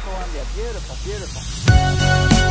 Columbia. Beautiful, beautiful.